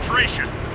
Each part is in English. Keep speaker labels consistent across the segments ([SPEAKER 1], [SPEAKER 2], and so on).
[SPEAKER 1] concentration.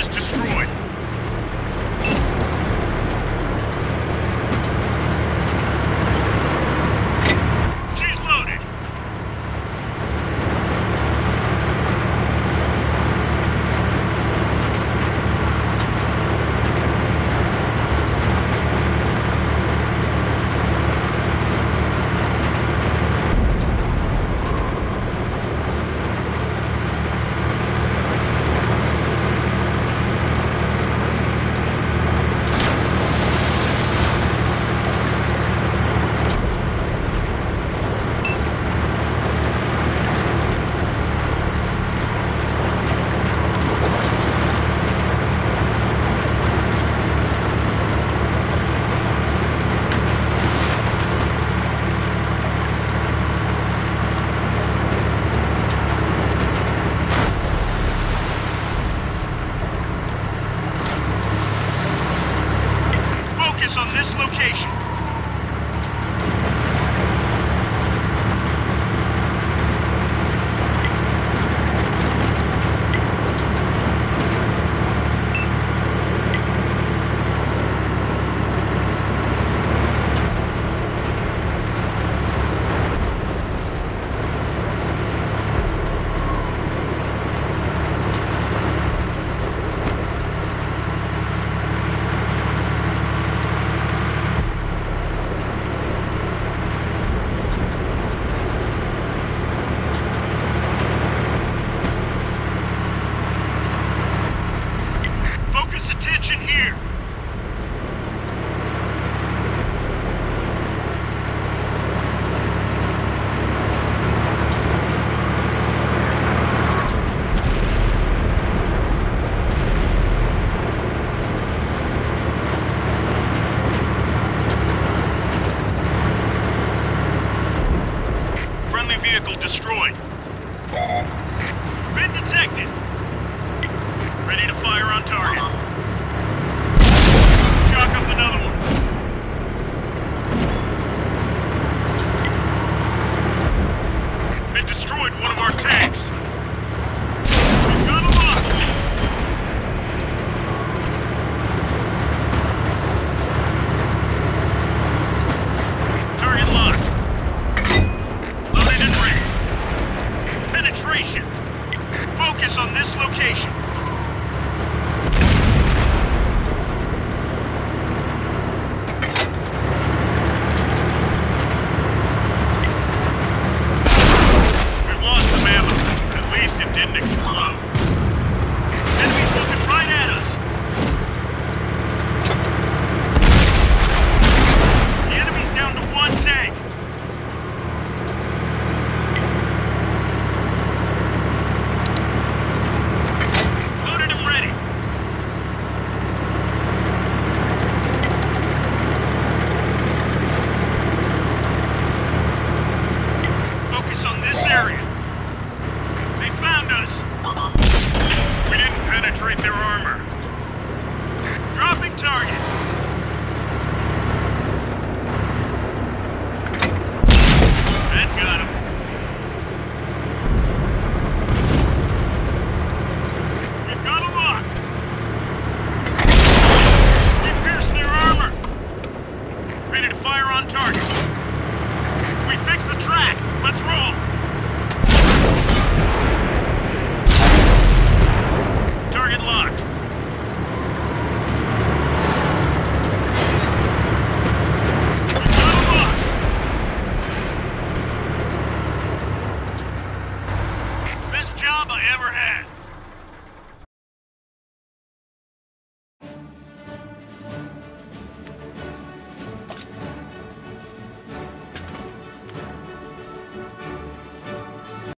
[SPEAKER 1] is destroyed. Attention here! Ready to fire on target. We fixed the track. Let's roll.